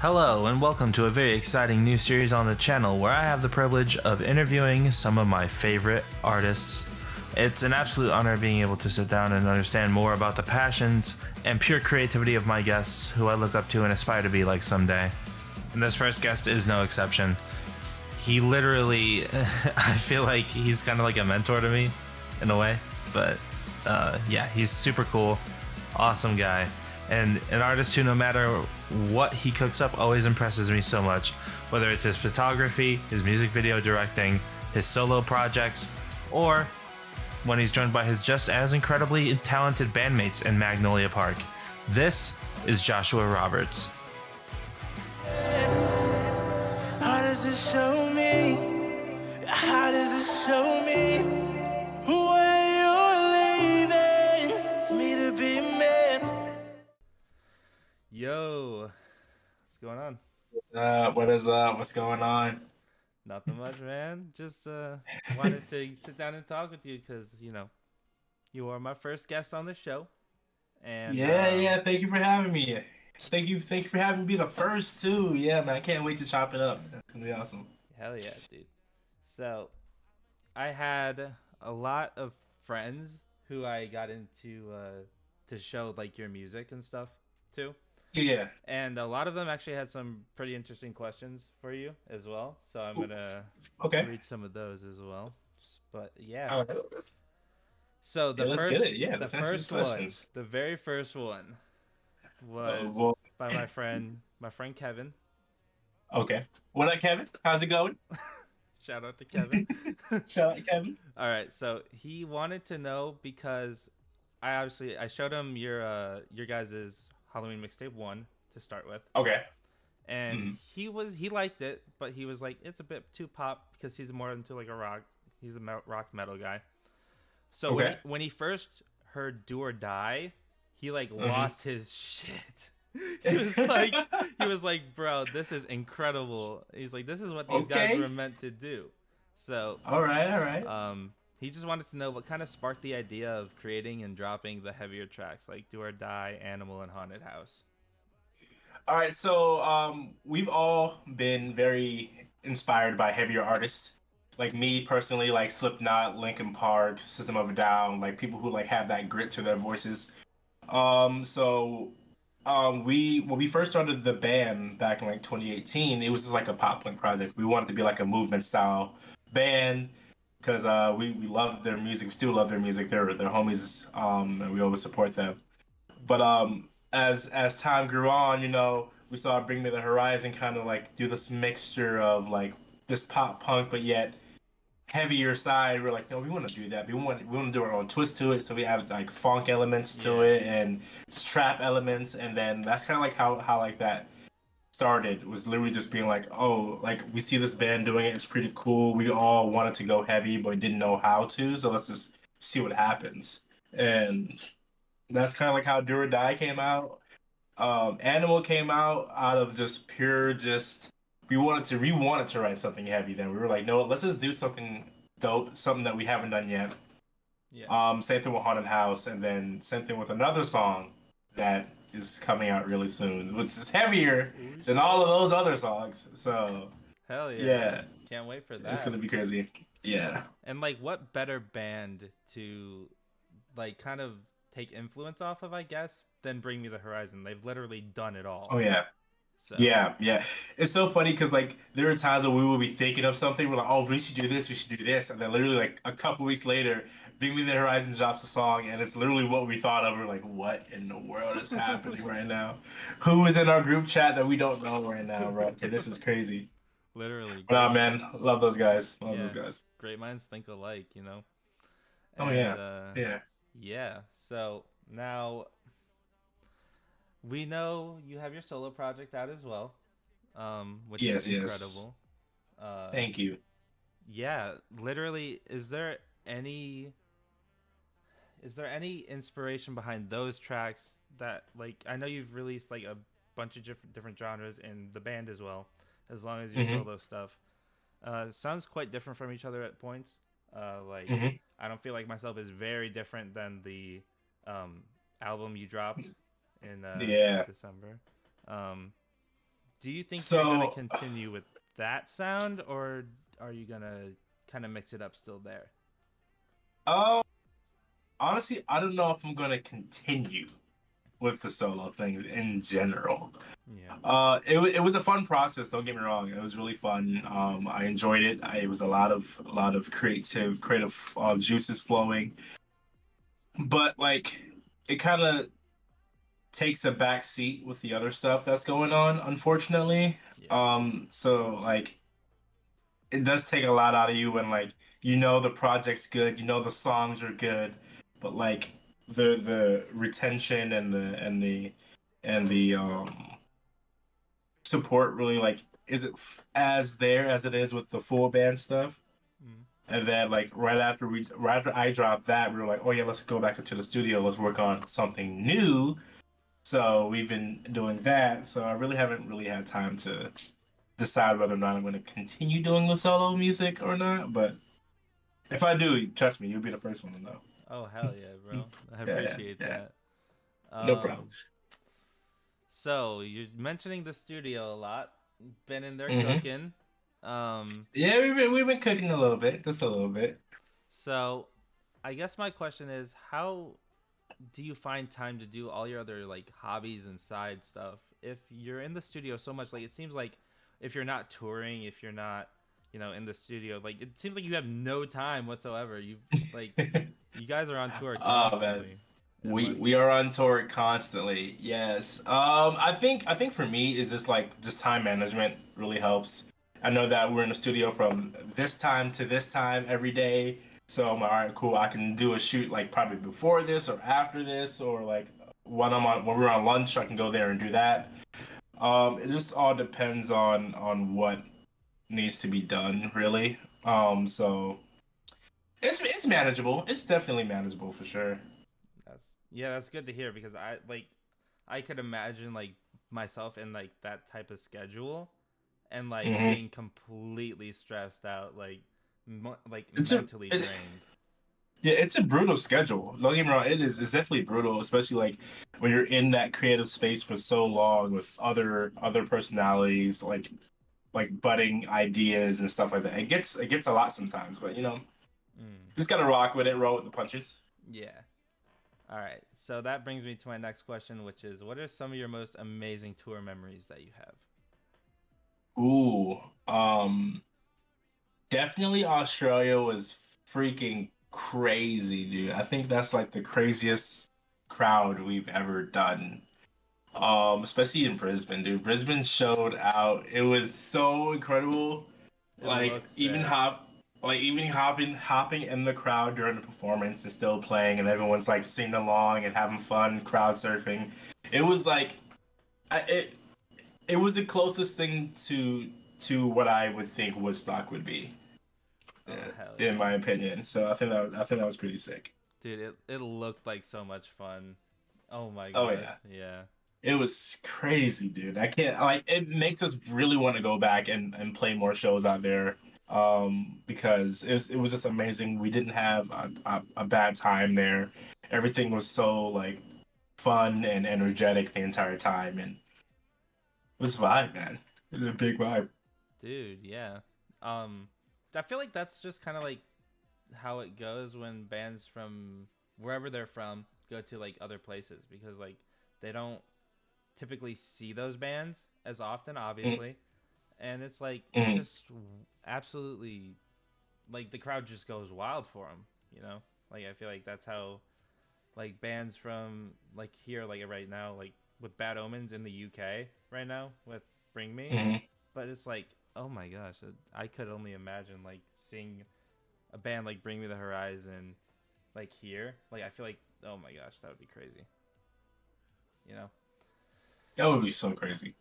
Hello, and welcome to a very exciting new series on the channel where I have the privilege of interviewing some of my favorite artists. It's an absolute honor being able to sit down and understand more about the passions and pure creativity of my guests, who I look up to and aspire to be like someday. And this first guest is no exception. He literally, I feel like he's kind of like a mentor to me in a way, but uh, yeah, he's super cool, awesome guy, and an artist who, no matter what he cooks up, always impresses me so much. Whether it's his photography, his music video directing, his solo projects, or when he's joined by his just as incredibly talented bandmates in Magnolia Park. This is Joshua Roberts. How does show me? How does show me where Yo, what's going on? Uh, what is up? What's going on? Nothing much, man. Just uh, wanted to sit down and talk with you because you know you are my first guest on the show, and yeah, uh, yeah. Thank you for having me. Thank you, thank you for having me be the first too. Yeah, man. I can't wait to chop it up. It's gonna be awesome. Hell yeah, dude. So, I had a lot of friends who I got into uh, to show like your music and stuff too. Yeah. And a lot of them actually had some pretty interesting questions for you as well. So I'm gonna Okay. read some of those as well. But yeah. Right. So the Yeah, first. Yeah, the let's answer these first one, questions. the very first one was Oh, well, by my friend, my friend Kevin. okay. What up, Kevin? How's it going? Shout out to Kevin. Shout out, to Kevin. All right, so he wanted to know because I obviously I showed him your uh your guys' Halloween mixtape one to start with, Okay. and Mhm. he was he liked it, but he was like it's a bit too pop because he's more into like a rock. He's a rock metal guy. So when, Okay. he, when he first heard "Do or Die," he like Mhm. lost his shit. he was like, he was like, bro, this is incredible. He's like, this is what these guys were meant to do. So All right. All right. um, he just wanted to know what kind of sparked the idea of creating and dropping the heavier tracks like "Do or Die," "Animal," and "Haunted House." All right, so um, we've all been very inspired by heavier artists. Like me personally, like Slipknot, Linkin Park, System of a Down, like people who like have that grit to their voices. Um, so um, we when we first started the band back in like 2018, it was just like a pop punk project. We wanted to be like a movement style band because uh, we we love their music, we still love their music. They're they're homies, um, and we always support them. But um, as as time grew on, you know, we saw Bring Me the Horizon kind of like do this mixture of like this pop punk, but yet heavier side. We're like, no, we want to do that. We want we want to do our own twist to it. So we added like funk elements to Yeah. it and trap elements, and then that's kind of like how how like that started was literally just being like, oh, like we see this band doing it. It's pretty cool. We all wanted to go heavy, but didn't know how to. So let's just see what happens. And that's kind of like how Do or Die came out. Um, Animal came out out of just pure just we wanted to we wanted to write something heavy. Then we were like, no, let's just do something dope, something that we haven't done yet. Yeah, Um, same thing with Haunted House, and then same thing with another song that is coming out really soon, which is heavier than all of those other songs. So hell yeah. yeah, Can't wait for that. it's gonna be crazy. Yeah. And like, what better band to like kind of take influence off of, I guess, than Bring Me the Horizon? They've literally done it all. Oh yeah. So, Yeah, yeah. It's so funny because like there are times when we will be thinking of something, we're like, oh, we should do this, we should do this, and then literally like a couple weeks later, Bring Me the Horizon drops a song, and it's literally what we thought of. We're like, what in the world is happening right now? Who is in our group chat that we don't know right now, bro? Okay, this is crazy. literally. But nah, man, love those guys. Love Yeah. those guys. Great minds think alike, you know. Oh, yeah. uh, Yeah. Yeah. So now we know you have your solo project out as well, um, which Yes, is yes. incredible. Uh, Thank you. yeah, literally, is there any is there any inspiration behind those tracks that like I know you've released like a bunch of different different genres in the band as well, as long as your Mhm. solo stuff. Uh, sounds quite different from each other at points. Uh, like Mhm. I don't feel like myself is very different than the um, album you dropped in uh, Yeah. December. Um, Do you think So- you're gonna continue with that sound, or are you gonna kind of mix it up still there? Oh, honestly, I don't know if I'm gonna continue with the solo things in general. Yeah. Uh, it, it was a fun process. Don't get me wrong. It was really fun. Um, I enjoyed it. I, it was a lot of a lot of creative creative uh, juices flowing. But like, it kind of takes a back seat with the other stuff that's going on. Unfortunately. Yeah. Um, so like, it does take a lot out of you when like you know the project's good, you know the songs are good, but like the the retention and the and the and the um support really like is it f- as there as it is with the full band stuff. Mhm. And then like right after we right after I dropped that, we were like, oh yeah, let's go back into the studio, let's work on something new. So we've been doing that. So I really haven't really had time to decide whether or not I'm going to continue doing the solo music or not. But if I do, trust me, you'll be the first one to know. Oh hell yeah, bro! I Yeah, yeah, appreciate yeah. that. No Um, problem. So you're mentioning the studio a lot. Been in there Mhm. cooking. Um, Yeah, we've been, we've been cooking a little bit, just a little bit. so I guess my question is, how do you find time to do all your other like hobbies and side stuff if you're in the studio so much? Like it seems like if you're not touring, if you're not, you know, in the studio, like it seems like you have no time whatsoever. You like you guys are on tour Oh, man. constantly. And, We like, we are on tour constantly. Yes. Um I think I think for me is just like just time management really helps. I know that we're in the studio from this time to this time every day. So I'm like, all right, cool. I can do a shoot like probably before this or after this or like when I'm on when we're on lunch, I can go there and do that. Um it just all depends on on what needs to be done, really. Um so it's it's manageable. It's definitely manageable for sure. That's yeah, that's good to hear because I like I could imagine like myself in like that type of schedule and like Mhm. being completely stressed out like mo- like It's a- mentally it's- drained. Yeah, it's a brutal schedule. Don't get me wrong, it is it's definitely brutal, especially like when you're in that creative space for so long with other other personalities, like like budding ideas and stuff like that. It gets it gets a lot sometimes, but you know, Mm, just gotta rock with it, roll with the punches. yeah. All right. So that brings me to my next question, which is what are some of your most amazing tour memories that you have? Ooh, um, definitely Australia was freaking crazy, dude. I think that's like the craziest crowd we've ever done. Um, especially in Brisbane, dude. Brisbane showed out. It was so incredible. It Like even sad. hop, like even hopping, hopping in the crowd during the performance and still playing, and everyone's like singing along and having fun, crowd surfing. It was like, I, it, it was the closest thing to to what I would think Woodstock would be, Oh, hell in my opinion. So I think that I think that was pretty sick. Dude, it, it looked like so much fun. Oh my god. Oh, yeah. yeah. It was crazy, dude. I can't like it makes us really want to go back and, and play more shows out there. Um, because it was it was just amazing. We didn't have a, a, a bad time there. Everything was so like fun and energetic the entire time and it was vibe, man. It was a big vibe. Dude, yeah. Um I feel like that's just kind of like how it goes when bands from wherever they're from go to like other places because like they don't typically see those bands as often obviously. And it's like Mhm. just absolutely like the crowd just goes wild for them, you know? Like I feel like that's how like bands from like here like right now like with Bad Omens in the UK right now with Bring Me Mhm. but it's like oh my gosh i could only imagine like seeing a band like bring me the horizon like here like i feel like oh my gosh that would be crazy you know That would be so crazy.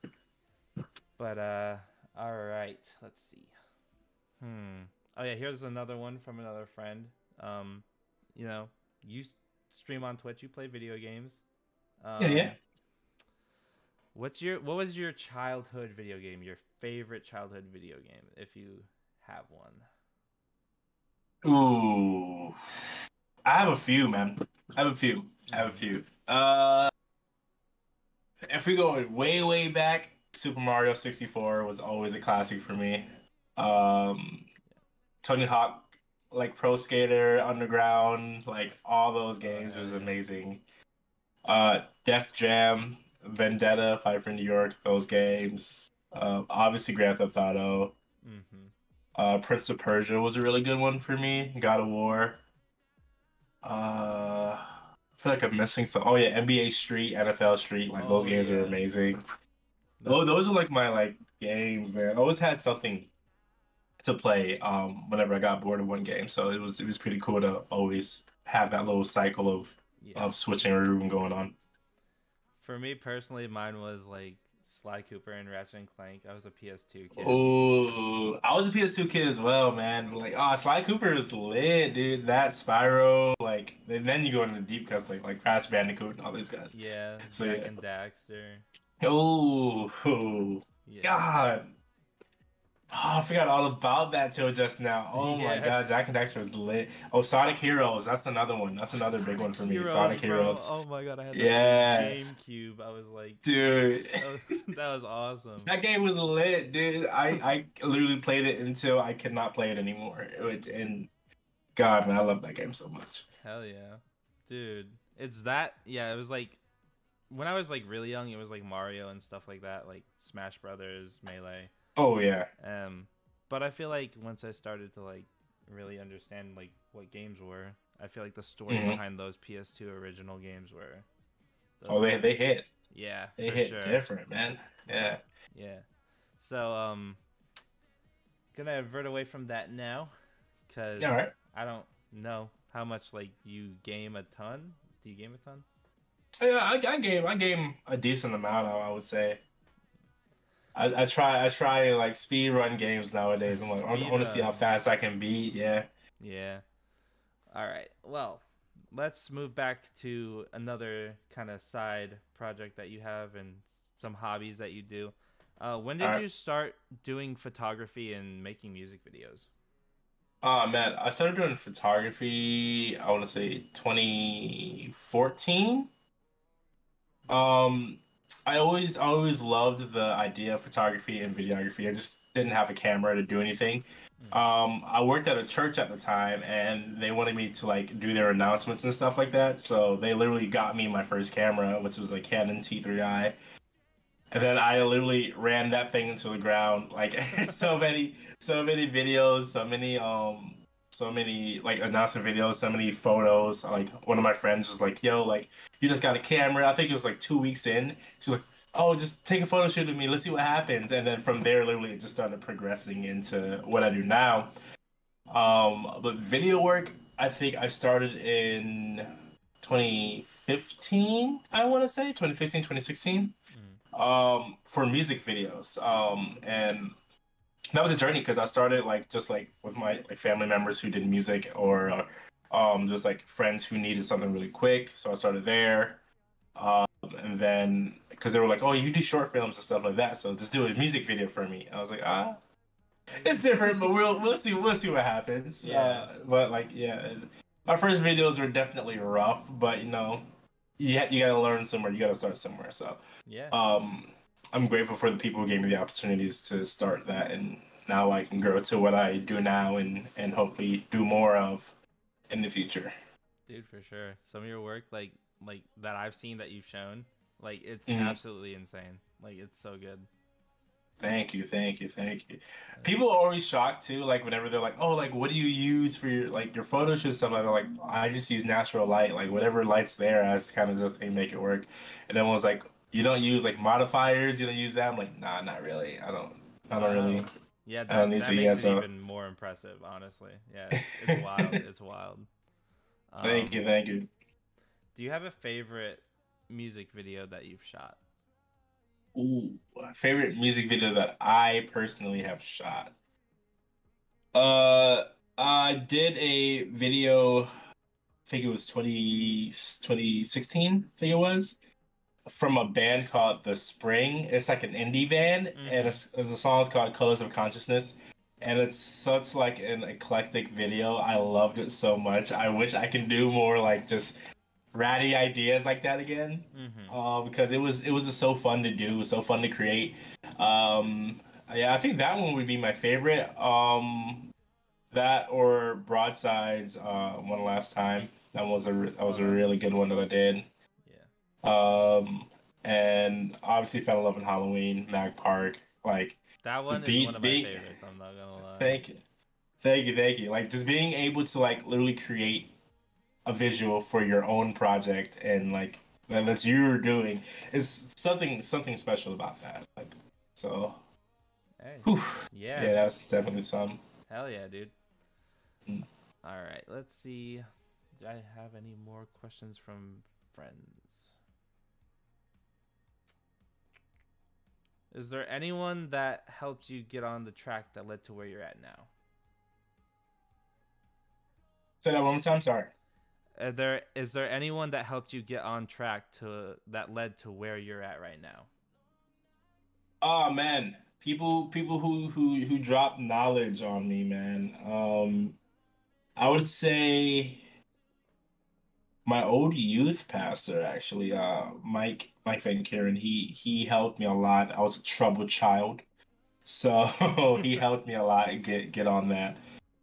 but uh all right let's see hmm oh yeah here's another one from another friend um you know you stream on twitch you play video games um, Yeah, yeah. what's your what was your childhood video game your favorite childhood video game if you have one Ooh. I have a few, man. I have a few. I have a few. Uh if we go way, way back Super Mario 64 was always a classic for me. Um, Tony Hawk, like Pro Skater, Underground, like all those games was amazing. Uh, Def Jam, Vendetta, Fight for New York, those games. Uh, obviously Grand Theft Auto. Mm-hmm. Uh, Prince of Persia was a really good one for me. God of War. Uh, feel like I'm missing some. Oh yeah, NBA Street, NFL Street, like those Oh, games are yeah. amazing. Oh, those are like my like games, man. I always had something to play um whenever I got bored of one game, so it was it was pretty cool to always have that little cycle of Yeah. of switching room going on. For me personally, mine was like Sly Cooper and Ratchet and Clank. I was a PS2 kid. Oh, I was a PS2 kid as well, man. Like, oh, Sly Cooper is lit, dude. That Spyro, and then you go into the deep cuts, like like Crash Bandicoot and all these guys. Yeah, So, Jak yeah. and Daxter. Oh, Yeah. God. Oh, I forgot all about that till just now. Oh my God, Jak and Daxter was lit. Oh, Sonic Heroes. That's another one. That's another big one for me. Sonic bro. Heroes. Oh my god, I had that Yeah. GameCube. I was like, Dude. that was, that was awesome. That game was lit, dude. I, I literally played it until I could not play it anymore. It, and God, man, I love that game so much. Hell yeah, dude. It's that. Yeah, it was like when I was like really young. It was like Mario and stuff like that, like Smash Brothers, Melee. Oh yeah. Um, but I feel like once I started to like really understand like what games were, I feel like the story Mhm. behind those PS2 original games were. Oh, they they hit. yeah, They hit sure. different, man. Yeah. Yeah. So um, gonna avert away from that now, cause right. I don't know how much like you game a ton. Do you game a ton? Yeah, I, I game I game a decent amount. I, would say. I, I try I try like speed run games nowadays. I'm like I want to see how fast I can beat. Yeah. Yeah. All right. Well, let's move back to another kind of side project that you have and some hobbies that you do. Uh, when did Alright. you start doing photography and making music videos? Oh man, I started doing photography. I want to say 2014. Um, I always I always loved the idea of photography and videography. I just didn't have a camera to do anything. Um, I worked at a church at the time, and they wanted me to like do their announcements and stuff like that. So they literally got me my first camera, which was a Canon T3i. And then I literally ran that thing into the ground. Like so many, so many videos, so many, um, so many like announcement videos, so many photos. Like one of my friends was like, "Yo, like you just got a camera." I think it was like two weeks in. She's like, "Oh, just take a photo shoot with me. Let's see what happens." And then from there, literally, it just started progressing into what I do now. Um, but video work, I think I started in 2015. I want to say 2015, 2016 um for music videos. Um and that was a journey because i started like just like with my like family members who did music or uh, um just like friends who needed something really quick. So i started there. Um and then because they were like oh you do short films and stuff like that so just do a music video for me. I was like ah it's different but we'll we'll see we'll see what happens. Yeah. uh, but like yeah my first videos were definitely rough but you know you, you gotta learn somewhere you gotta start somewhere so Yeah. um, I'm grateful for the people who gave me the opportunities to start that, and now I can grow to what I do now, and and hopefully do more of in the future. Dude, for sure. Some of your work, like like that I've seen that you've shown, like it's Mhm. absolutely insane. Like it's so good. Thank you, thank you, thank you. People are always shocked too, like whenever they're like, "Oh, like what do you use for your like your photo shoot stuff?" Like, they're like, "I just use natural light, like whatever light's there, I just kind of just thing make it work." And then was like, "You don't use like modifiers? You don't use that?" I'm like, "Nah, not really. I don't. I don't really." Yeah, that, I don't need that to, makes it even more impressive, honestly. Yeah, it's, it's wild. It's wild. Thank Um, you, thank you. Do you have a favorite music video that you've shot? Ooh, favorite music video that I personally have shot. Uh, I did a video, I think it was 20, 2016, I think it was, from a band called The Spring. It's like an indie band, and it's, it's a song is called Colors of Consciousness. And it's such like an eclectic video. I loved it so much. I wish I can do more like just ratty ideas like that again Mm-hmm. uh, because it was it was just so fun to do, so fun to create. Um, yeah, I think that one would be my favorite. Um, that or Broadsides. Uh, one last time. That was a that was a really good one that I did. Yeah. Um, and obviously fell in love in Halloween, Mag Park. Like That one beat- is one of my beat- favorites. I'm not gonna lie. Thank you. Thank you, thank you. Like just being able to like literally create a visual for your own project and like that that's you're doing is something something special about that. Like so Hey. whew, Yeah. yeah, that's definitely some. Hell yeah, dude. Mm. All right, let's see. Do I have any more questions from friends? Is there anyone that helped you get on the track that led to where you're at now? Say that one more time, sorry. Are there is there anyone that helped you get on track to that led to where you're at right now? Oh man, people people who who who drop knowledge on me, man. Um, I would say my old youth pastor, actually, uh, Mike Mike Van Kuren, he he helped me a lot. I was a troubled child, so he helped me a lot get get on that.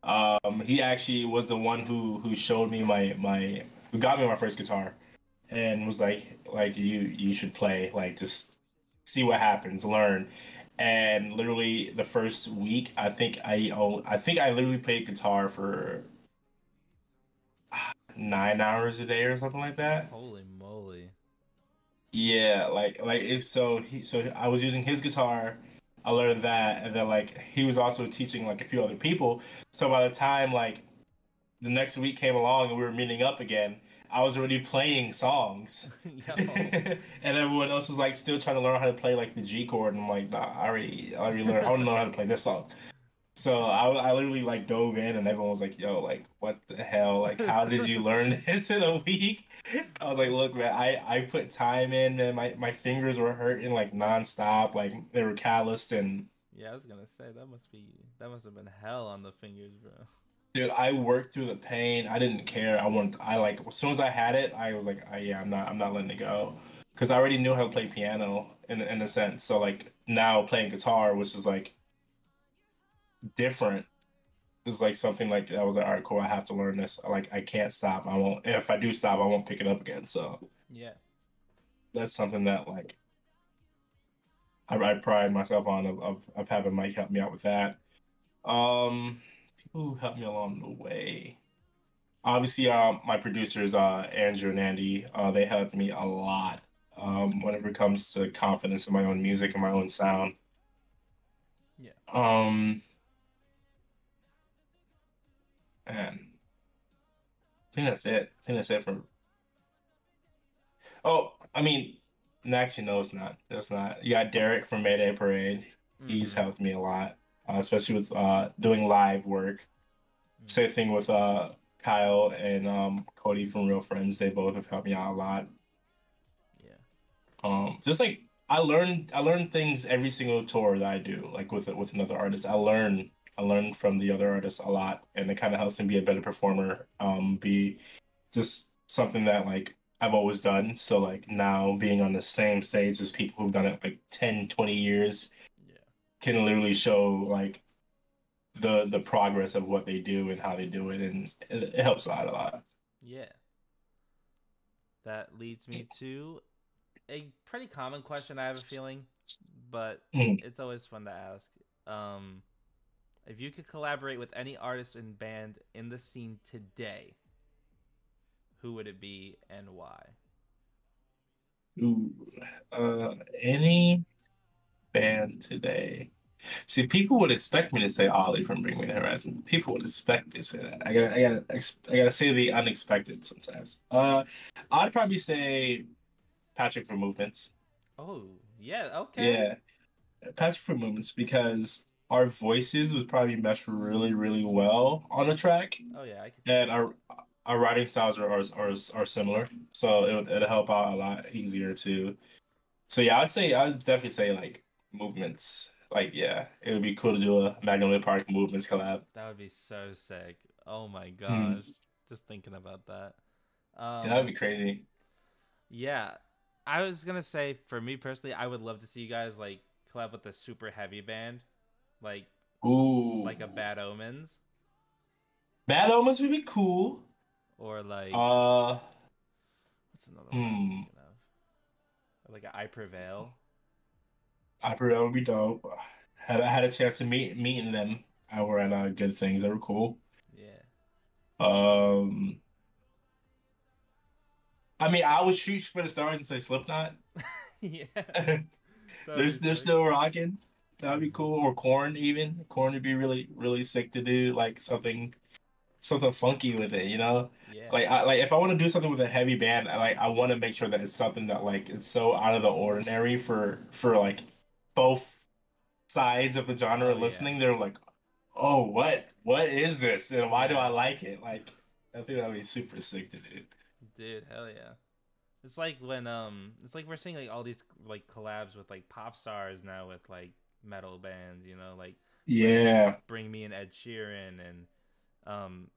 Um, he actually was the one who who showed me my my who got me my first guitar, and was like like you you should play like just see what happens, learn. And literally the first week, I think I oh, I think I literally played guitar for ah, nine hours a day or something like that. Holy moly. Yeah, like like if so he so I was using his guitar, I learned that, and then like he was also teaching like a few other people. So by the time like the next week came along and we were meeting up again, I was already playing songs. And everyone else was like still trying to learn how to play like the G chord, and I'm like, nah, I already, I already learned. I don't know how to play this song. So I, I literally like dove in, and everyone was like, "Yo, like, what the hell? Like, how did you learn this in a week?" I was like, "Look, man, I I put time in, and my my fingers were hurting like nonstop, like they were calloused, and Yeah, I was gonna say that must be that must have been hell on the fingers, bro. dude, I worked through the pain. I didn't care. I wanted, I like as soon as I had it, I was like, I, yeah, I'm not, I'm not letting it go, because I already knew how to play piano in in a sense. So like now playing guitar, which is like different, is like something like I was like, all right, cool. I have to learn this. Like I can't stop. I won't. If I do stop, I won't pick it up again. So Yeah. that's something that like I, I pride myself on of, of of having Mike help me out with that. Um, people who helped me along the way. Obviously, um, my producers, uh, Andrew and Andy, uh, they helped me a lot. Um, whenever it comes to confidence in my own music and my own sound. Yeah. Um, and I think that's it. I think that's it for. Oh, I mean, actually, no, it's not. That's not. You got Derek from Mayday Parade. He's Mhm. helped me a lot, uh, especially with uh, doing live work. Mhm. Same thing with uh, Kyle and um, Cody from Real Friends. They both have helped me out a lot. Yeah. Um, just like I learn, I learn things every single tour that I do. Like with with another artist, I learn, I learn from the other artists a lot, and it kind of helps me be a better performer. Um, be just something that like I've always done. So like now being on the same stage as people who've done it like 10, 20 years Yeah. can literally show like the the progress of what they do and how they do it, and it, it helps out a lot. Yeah. That leads me to a pretty common question I have a feeling, but Mhm. it's always fun to ask. Um, if you could collaborate with any artist and band in the scene today, who would it be and why? Ooh, uh, any band today? See, people would expect me to say Ollie from Bring Me the Horizon. People would expect me to say that. I gotta, I gotta, I gotta say the unexpected sometimes. Uh, I'd probably say Patrick from Movements. Oh, yeah, okay. Yeah, Patrick from Movements because our voices would probably mesh really, really well on the track, Oh, yeah, I could and our our writing styles are are are, are similar, so it it'll help out a lot easier too. So yeah, I'd say I'd definitely say like Movements. Like yeah, it would be cool to do a Magnolia Park Movements collab. That would be so sick. Oh my gosh. Mhm. Just thinking about that. Yeah, Um, that would be crazy. Yeah, I was gonna say for me personally, I would love to see you guys like collab with a super heavy band, like Ooh, like a Bad Omens Bad Omens would be cool. or like Uh, what's another one I was hmm. thinking of? Or like a I Prevail. I that would be dope. Had I had a chance to meet meeting them, I were at uh, good things. They were cool. Yeah. Um, I mean, I would shoot for the stars and say Slipknot. yeah. they're they're still rocking. That'd be cool. Or Korn even. Korn would be really really sick to do like something something funky with it, you know? Yeah. Like I like if I want to do something with a heavy band, I like I want to make sure that it's something that like it's so out of the ordinary for for like both sides of the genre Oh, yeah. listening. They're like, "Oh, what? What is this? And why do I like it?" Like I think that'd be super sick to do. Dude, hell yeah. It's like when um it's like we're seeing like all these like collabs with like pop stars now with like metal bands, you know, like Yeah. Bring Me and Ed Sheeran and um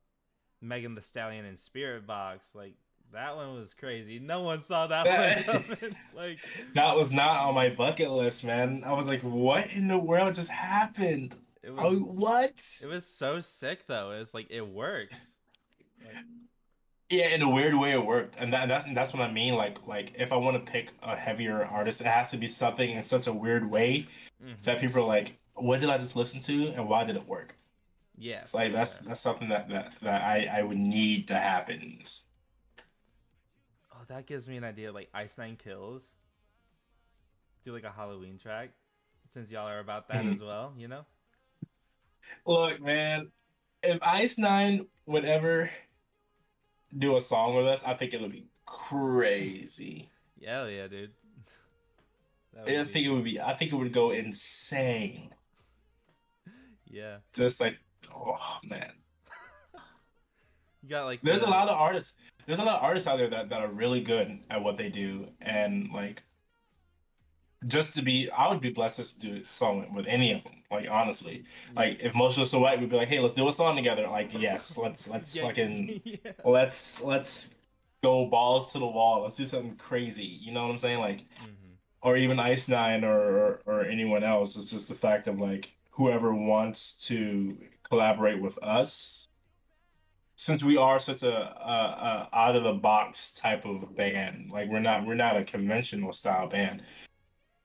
Megan Thee Stallion and Spiritbox. Like that one was crazy. No one saw that one coming. Like That was not on my bucket list, man. I was like, "What in the world just happened?" it Oh, what? it was so sick though. It was like it works. Like, Yeah, in a weird way it worked, and that, that's that's what I mean. Like like if I want to pick a heavier artist, it has to be something in such a weird way mhm. that people are like, "What did I just listen to, and why did it work?" yeah. Like that's sure. that's something that that that I I would need to happen. Oh, that gives me an idea. Like Ice Nine Kills. Do like a Halloween track, since y'all are about that Mhm. as well. You know. Look, man, if Ice Nine would ever do a song with us, I think it'll be crazy. Yeah, yeah, dude. I would think it would be. I think it would go insane. yeah. Just like, oh man. You got like There's the- a lot of artists. There's a lot of artists out there that, that are really good at what they do, and like, just to be, I would be blessed to do a song with any of them. Like honestly, like if most of us are white, we'd be like, hey, let's do a song together. Like yes, let's let's Yeah, fucking yeah. let's let's go balls to the wall. Let's do something crazy. You know what I'm saying? Like, Mhm. or even Ice Nine or, or or anyone else. It's just the fact of like whoever wants to collaborate with us. Since we are such a, a, a out of the box type of band, like we're not we're not a conventional style band.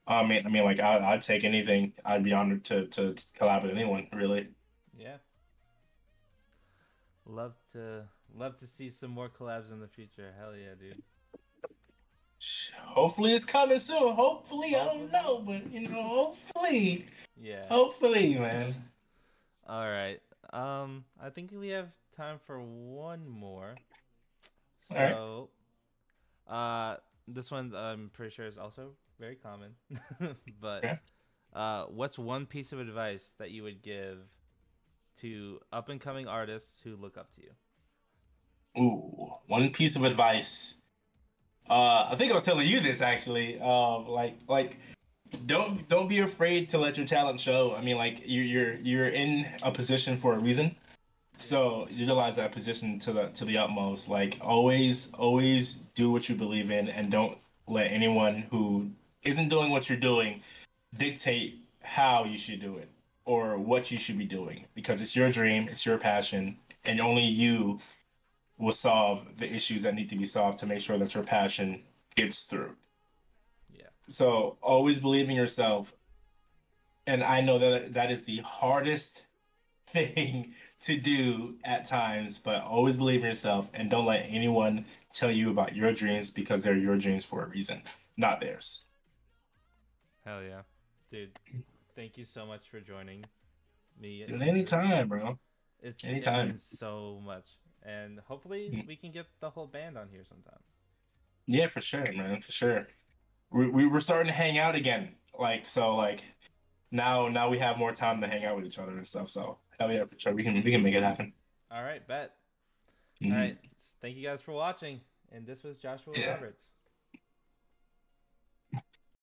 I mean, I mean, like I, I'd take anything. I'd be honored to to collab with anyone, really. Yeah. Love to love to see some more collabs in the future. Hell yeah, dude. Hopefully, it's coming soon. Hopefully, I don't know, but you know, hopefully, Yeah. hopefully, man. All right. Um, I think we have time for one more. All right. So, uh, this one I'm pretty sure is also very common. but, Okay. uh, what's one piece of advice that you would give to up and coming artists who look up to you? Ooh, one piece of advice. Uh, I think I was telling you this actually. Uh, like, like, don't don't be afraid to let your talent show. I mean, like, you're you're you're in a position for a reason, so utilize that position to the to the utmost. Like, always always do what you believe in, and don't let anyone who isn't doing what you're doing dictate how you should do it or what you should be doing because it's your dream, it's your passion, and only you will solve the issues that need to be solved to make sure that your passion gets through. Yeah. So always believe in yourself. And I know that that is the hardest thing to do at times, but always believe in yourself and don't let anyone tell you about your dreams because they're your dreams for a reason, not theirs. Hell yeah, dude. Thank you so much for joining me. Dude, anytime, bro. It's it anytime. so much, and hopefully Mm. we can get the whole band on here sometime. Yeah, for sure, man, for sure. We we're starting to hang out again, like so, like now now we have more time to hang out with each other and stuff. So hell yeah, for sure, we can we can make it happen. All right, bet. Mhm. All right, thank you guys for watching, and this was Joshua Yeah. Roberts.